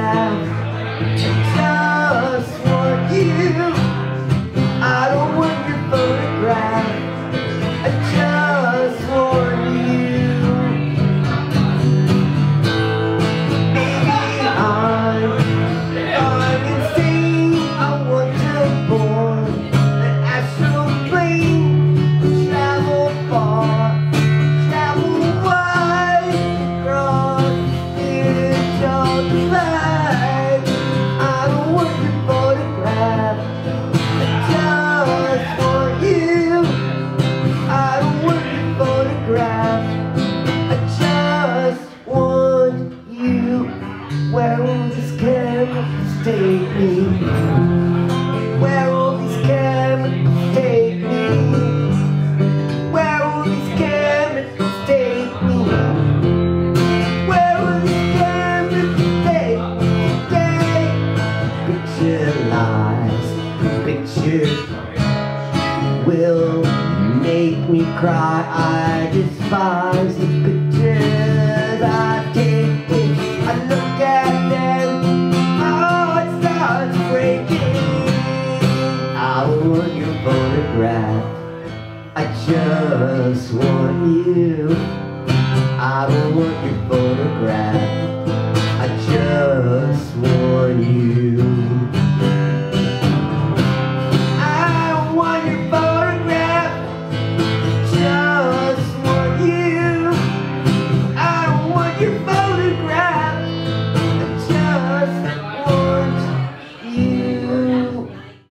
have just what you take me? Where will these cameras take me? Where will these cameras take me? Where will these cameras take me today? Picture lies, picture will make me cry. I despise the I just want